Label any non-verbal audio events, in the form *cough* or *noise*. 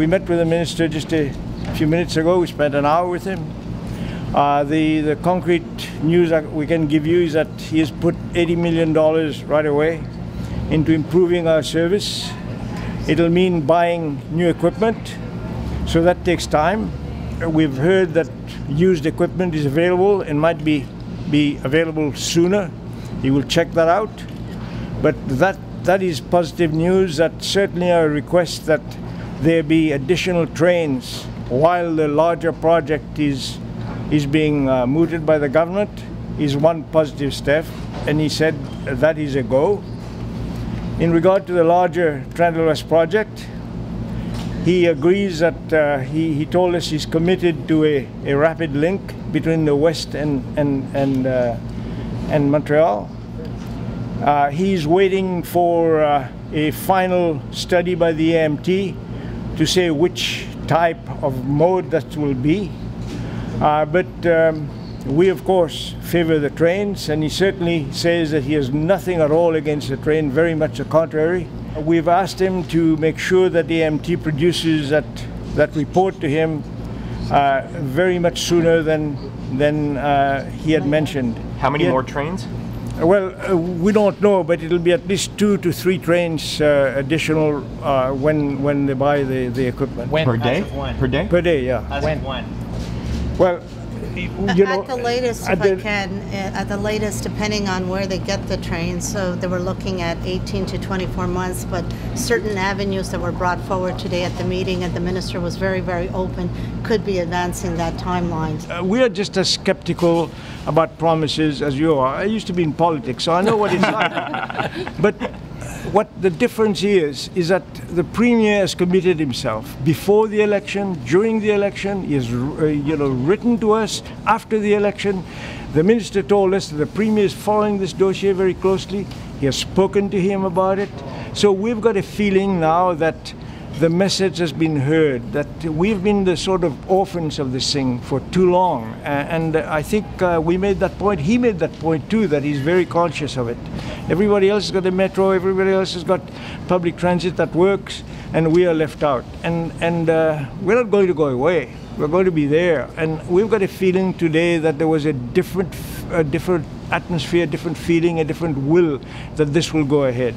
we met with the minister just a few minutes ago. We spent an hour with him. Uh, the, the concrete news that we can give you is that he has put $80 million right away into improving our service. It'll mean buying new equipment, so that takes time. We've heard that used equipment is available and might be, be available sooner. He will check that out. But that, that is positive news. That certainly a request that there be additional trains while the larger project is, is being uh, mooted by the government is one positive step. And he said that is a go. In regard to the larger Train de l'Ouest project, he agrees that uh, he, he told us he's committed to a, a rapid link between the West and, and, and, uh, and Montreal. Uh, he's waiting for uh, a final study by the AMT to say which type of mode that will be. Uh, but um, we, of course, favor the trains, and he certainly says that he has nothing at all against the train, very much the contrary. We've asked him to make sure that the AMT produces that, that report to him uh, very much sooner than, than uh, he had mentioned. How many had- more trains? Well, uh, we don't know, but it'll be at least two to three trains uh, additional uh, when when they buy the, the equipment. When? Per As day? of when? Per day? Per day, yeah. As When? of when? Well, you know, At the latest, at if I the- can, uh, at the latest, depending on where they get the trains, so they were looking at 18 to 24 months, but certain avenues that were brought forward today at the meeting, and the minister was very, very open, could be advancing that timeline. Uh, we are just as skeptical about promises as you are. I used to be in politics, so I know what it's like. *laughs* But what the difference is, is that the premier has committed himself before the election, during the election. He has, uh, you know, written to us after the election. The minister told us that the premier is following this dossier very closely. He has spoken to him about it. So we've got a feeling now that the message has been heard that we've been the sort of orphans of this thing for too long. And I think uh, we made that point. He made that point too, that he's very conscious of it. Everybody else has got a metro, everybody else has got public transit that works, and we are left out. And, and uh, we're not going to go away. We're going to be there. And we've got a feeling today that there was a different, a different atmosphere, a different feeling, a different will that this will go ahead.